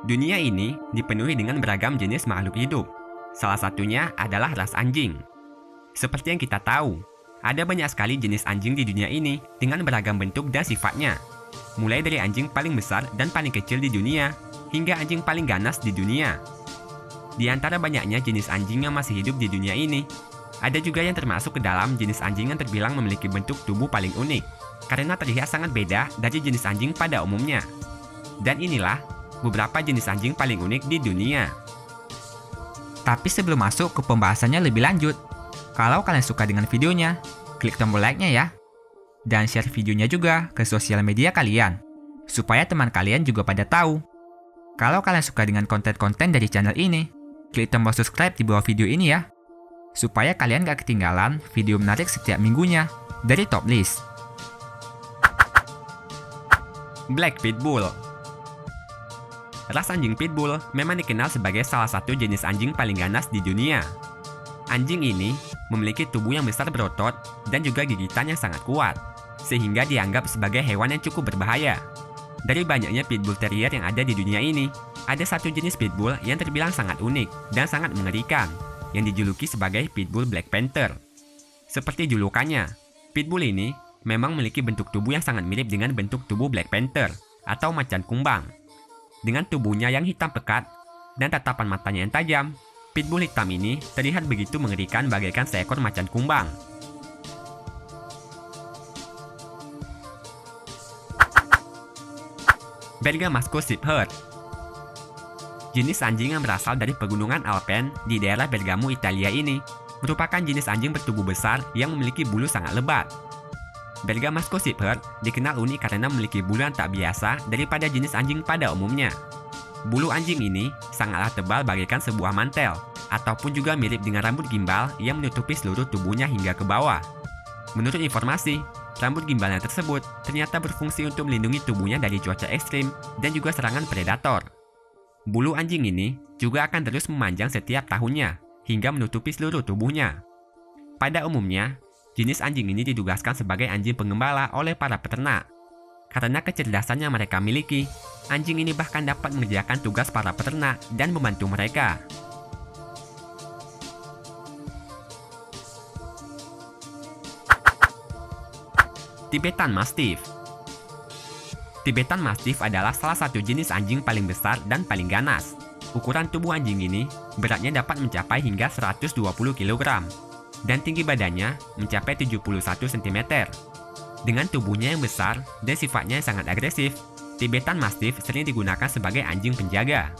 Dunia ini dipenuhi dengan beragam jenis makhluk hidup. Salah satunya adalah ras anjing. Seperti yang kita tahu, ada banyak sekali jenis anjing di dunia ini dengan beragam bentuk dan sifatnya. Mulai dari anjing paling besar dan paling kecil di dunia, hingga anjing paling ganas di dunia. Di antara banyaknya jenis anjing yang masih hidup di dunia ini, ada juga yang termasuk ke dalam jenis anjing yang terbilang memiliki bentuk tubuh paling unik, karena terlihat sangat beda dari jenis anjing pada umumnya. Dan inilah beberapa jenis anjing paling unik di dunia. Tapi sebelum masuk ke pembahasannya lebih lanjut, kalau kalian suka dengan videonya, klik tombol like-nya ya. Dan share videonya juga ke sosial media kalian, supaya teman kalian juga pada tahu. Kalau kalian suka dengan konten-konten dari channel ini, klik tombol subscribe di bawah video ini ya, supaya kalian gak ketinggalan video menarik setiap minggunya dari top list. Black Pitbull Ras anjing Pitbull memang dikenal sebagai salah satu jenis anjing paling ganas di dunia. Anjing ini memiliki tubuh yang besar berotot dan juga gigitan yang sangat kuat, sehingga dianggap sebagai hewan yang cukup berbahaya. Dari banyaknya Pitbull Terrier yang ada di dunia ini, ada satu jenis Pitbull yang terbilang sangat unik dan sangat mengerikan, yang dijuluki sebagai Pitbull Black Panther. Seperti julukannya, Pitbull ini memang memiliki bentuk tubuh yang sangat mirip dengan bentuk tubuh Black Panther atau macan kumbang. Dengan tubuhnya yang hitam pekat dan tatapan matanya yang tajam, pitbull hitam ini terlihat begitu mengerikan bagaikan seekor macan kumbang. Bergamasco Shepherd Jenis anjing yang berasal dari pegunungan Alpen di daerah Bergamo, Italia ini merupakan jenis anjing bertubuh besar yang memiliki bulu sangat lebat. Bergamasco Shepherd dikenal unik karena memiliki bulu yang tak biasa daripada jenis anjing pada umumnya. Bulu anjing ini sangatlah tebal bagaikan sebuah mantel, ataupun juga mirip dengan rambut gimbal yang menutupi seluruh tubuhnya hingga ke bawah. Menurut informasi, rambut gimbalnya tersebut ternyata berfungsi untuk melindungi tubuhnya dari cuaca ekstrim dan juga serangan predator. Bulu anjing ini juga akan terus memanjang setiap tahunnya, hingga menutupi seluruh tubuhnya. Pada umumnya, jenis anjing ini ditugaskan sebagai anjing pengembala oleh para peternak. Karena kecerdasan yang mereka miliki, anjing ini bahkan dapat mengerjakan tugas para peternak dan membantu mereka. Tibetan Mastiff Tibetan Mastiff adalah salah satu jenis anjing paling besar dan paling ganas. Ukuran tubuh anjing ini beratnya dapat mencapai hingga 120 kg dan tinggi badannya mencapai 71 cm. Dengan tubuhnya yang besar dan sifatnya yang sangat agresif, Tibetan Mastiff sering digunakan sebagai anjing penjaga.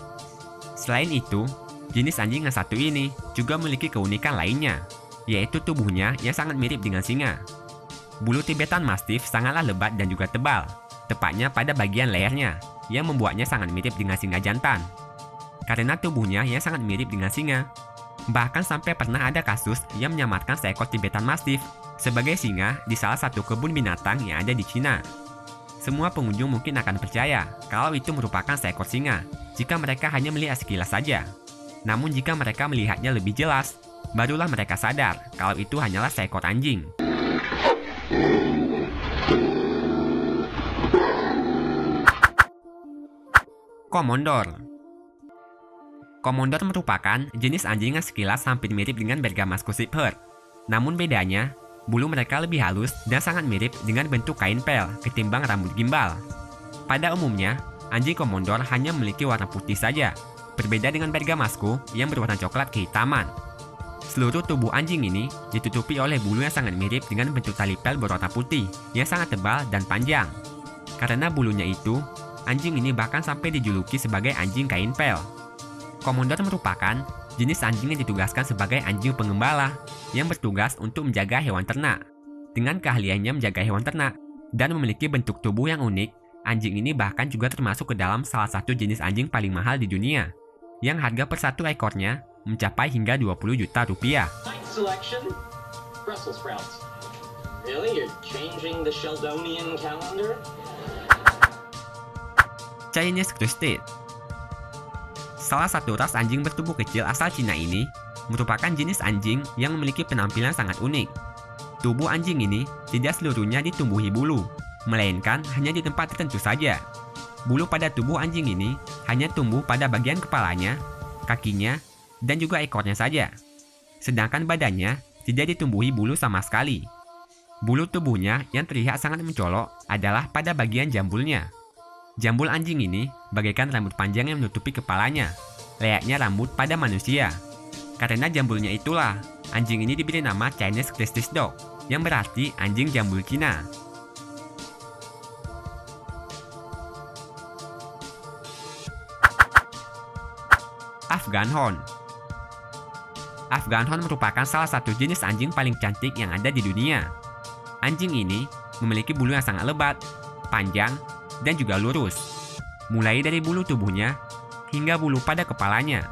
Selain itu, jenis anjing yang satu ini juga memiliki keunikan lainnya, yaitu tubuhnya yang sangat mirip dengan singa. Bulu Tibetan Mastiff sangatlah lebat dan juga tebal, tepatnya pada bagian lehernya, yang membuatnya sangat mirip dengan singa jantan. Karena tubuhnya yang sangat mirip dengan singa, bahkan sampai pernah ada kasus yang menyamarkan seekor Tibetan Mastiff sebagai singa di salah satu kebun binatang yang ada di Cina. Semua pengunjung mungkin akan percaya kalau itu merupakan seekor singa jika mereka hanya melihat sekilas saja. Namun jika mereka melihatnya lebih jelas, barulah mereka sadar kalau itu hanyalah seekor anjing. Komondor Komondor merupakan jenis anjing yang sekilas hampir mirip dengan Bergamasco Shepherd. Namun bedanya, bulu mereka lebih halus dan sangat mirip dengan bentuk kain pel ketimbang rambut gimbal. Pada umumnya, anjing komondor hanya memiliki warna putih saja, berbeda dengan Bergamasco yang berwarna coklat kehitaman. Seluruh tubuh anjing ini ditutupi oleh bulu yang sangat mirip dengan bentuk tali pel berwarna putih yang sangat tebal dan panjang. Karena bulunya itu, anjing ini bahkan sampai dijuluki sebagai anjing kain pel. Komondor merupakan jenis anjing yang ditugaskan sebagai anjing pengembala yang bertugas untuk menjaga hewan ternak. Dengan keahliannya menjaga hewan ternak dan memiliki bentuk tubuh yang unik, anjing ini bahkan juga termasuk ke dalam salah satu jenis anjing paling mahal di dunia, yang harga per satu ekornya mencapai hingga 20 juta rupiah. selection, Brussels sprouts. Really? You're changing the Sheldonian calendar? Chinese Twisted Salah satu ras anjing bertubuh kecil asal Cina ini merupakan jenis anjing yang memiliki penampilan sangat unik. Tubuh anjing ini tidak seluruhnya ditumbuhi bulu, melainkan hanya di tempat tertentu saja. bulu pada tubuh anjing ini hanya tumbuh pada bagian kepalanya, kakinya, dan juga ekornya saja. Sedangkan badannya tidak ditumbuhi bulu sama sekali. Bulu tubuhnya yang terlihat sangat mencolok adalah pada bagian jambulnya. Jambul anjing ini bagaikan rambut panjang yang menutupi kepalanya, layaknya rambut pada manusia. Karena jambulnya itulah, anjing ini diberi nama Chinese Crested Dog, yang berarti anjing jambul Cina. Afghan Hound Afghan Hound merupakan salah satu jenis anjing paling cantik yang ada di dunia. Anjing ini memiliki bulu yang sangat lebat, panjang, dan juga lurus. Mulai dari bulu tubuhnya hingga bulu pada kepalanya.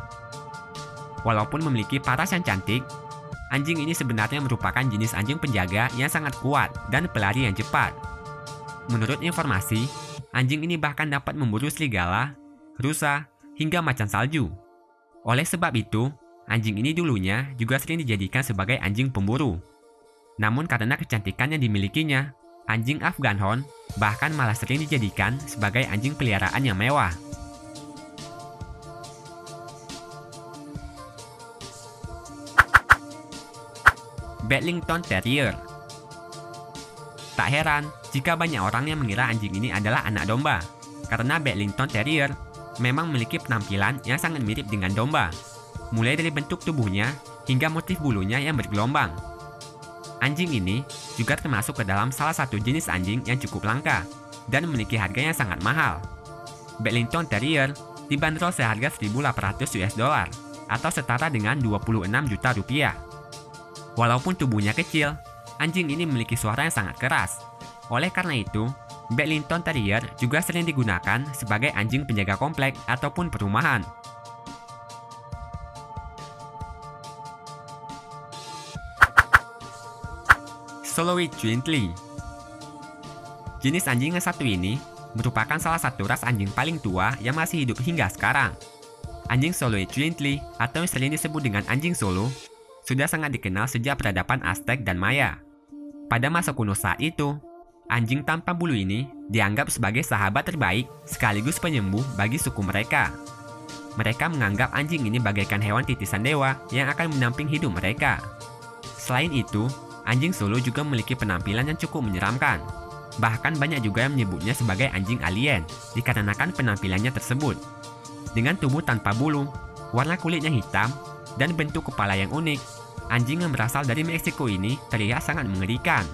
Walaupun memiliki paras yang cantik, anjing ini sebenarnya merupakan jenis anjing penjaga yang sangat kuat dan pelari yang cepat. Menurut informasi, anjing ini bahkan dapat memburu serigala, rusa, hingga macan salju. Oleh sebab itu, anjing ini dulunya juga sering dijadikan sebagai anjing pemburu. Namun karena kecantikan yang dimilikinya, anjing Afghan Hound bahkan malah sering dijadikan sebagai anjing peliharaan yang mewah. Bedlington Terrier Tak heran jika banyak orang yang mengira anjing ini adalah anak domba, karena Bedlington Terrier memang memiliki penampilan yang sangat mirip dengan domba, mulai dari bentuk tubuhnya hingga motif bulunya yang bergelombang. Anjing ini juga termasuk ke dalam salah satu jenis anjing yang cukup langka dan memiliki harga yang sangat mahal. Bedlington Terrier dibanderol seharga 1.800 US dollar atau setara dengan 26 juta rupiah. Walaupun tubuhnya kecil, anjing ini memiliki suara yang sangat keras. Oleh karena itu, Bedlington Terrier juga sering digunakan sebagai anjing penjaga komplek ataupun perumahan. Solowit Gently Jenis anjing yang satu ini merupakan salah satu ras anjing paling tua yang masih hidup hingga sekarang. Anjing Solowit Gently atau yang sering disebut dengan anjing Solo sudah sangat dikenal sejak peradaban Aztec dan Maya. Pada masa kuno saat itu, anjing tanpa bulu ini dianggap sebagai sahabat terbaik sekaligus penyembuh bagi suku mereka. Mereka menganggap anjing ini bagaikan hewan titisan dewa yang akan menamping hidup mereka. Selain itu, anjing solo juga memiliki penampilan yang cukup menyeramkan. Bahkan banyak juga yang menyebutnya sebagai anjing alien, dikarenakan penampilannya tersebut. Dengan tubuh tanpa bulu, warna kulitnya hitam, dan bentuk kepala yang unik, anjing yang berasal dari Meksiko ini terlihat sangat mengerikan.